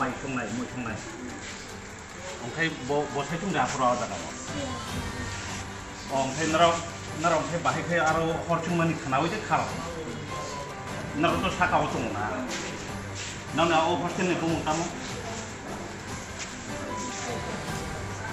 माइ संनाय मै संनाय ओमफ्राय बसाय संजाफोराव आदार दङ ओमफ्राय नाराव नाराव ओमफ्राय बाहायखै आरो हरथिं मानि खानावै जे खार नारावथ' साखाव दङना नांना अ हरथिंनायखौ मोनथामो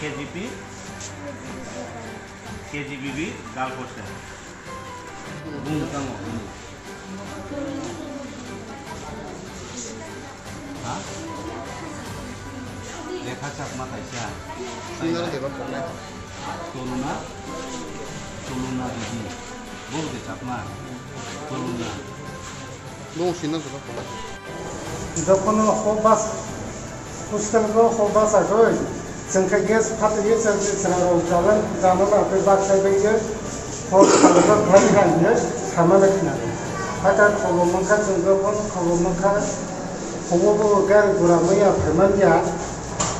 केजिपि केजिबिबि गालखौसो Leka çakma kaysa. Şunları da bak onlar. Soluna, soluna dedi. Burada çakma. Soluna. Ne olsun nasıl bak onlar. Dokunu hobas. Kuştamda hobas ajoy. Çünkü gez katı diye sözü sırar olacağın zamanı akıl baksa beyce. Hobas'ta bırakılan diye tamam edin. Hatta kolumun kaçınca kolumun kaçınca kolumun kaçınca kolumun kaçınca kolumun kaçınca kolumun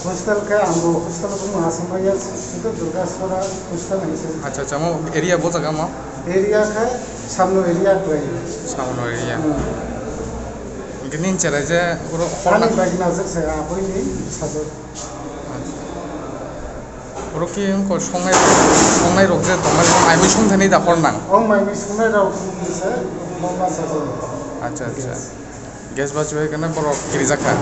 hostel કયા આમ hostel હું આસમૈયા છું તો દુર્ગાશ્વરા hostel અહીં છે আচ্ছা আচ্ছা মো area બોતા ગામમાં એરિયા કયા સામનો એરિયા કોઈ સામનો એરિયા ఇంకా నేను చెరజే పానీ બાગના છે આ કોઈ નહીં સાજો ওরকি সঙ্গে সঙ্গে রোগজে তোমার মাইমি শুনছেনি দাপর নাং ও মাইমি শুনে রাও স্যার মামা সাজো আচ্ছা আচ্ছা গ্যাস বাঁচবে কেন বড় গিরিজাখা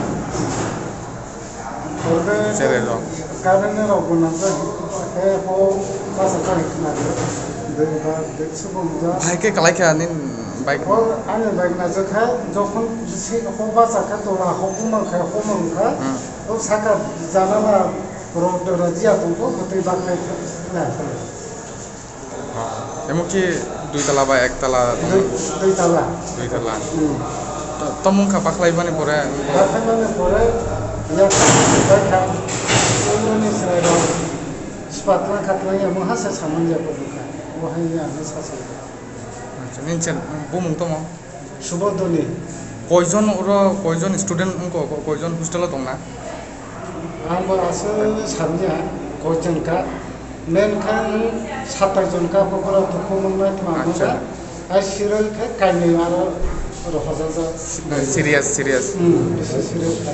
ho mang kah. Ho saka jana lah rok dia dia tu tu betul bagai nah. emo ki দুই tala ba ek tala Dui dui tala. দুই tala Hmm. tomung kha paklai bani pore Bahkan mana boleh ya baik kah. Ini saya rok. Sepatlah katanya mahasa sama dia bukan. Wahai yang sasa. আচ্ছা nin chen bumung tomo সুবোধনী কয়জন ওরা কয়জন student কয়জন হোস্টেলত দं না आंबो आसो साननिया गयजनखा मेनखा साताइजनखा बगरा दुखु मोननाय मानोना आच्छा। आरो सिरियलखा गायनाय आरो रहजाजा সিরিয়াস সিরিয়াস एसे सिरियलखा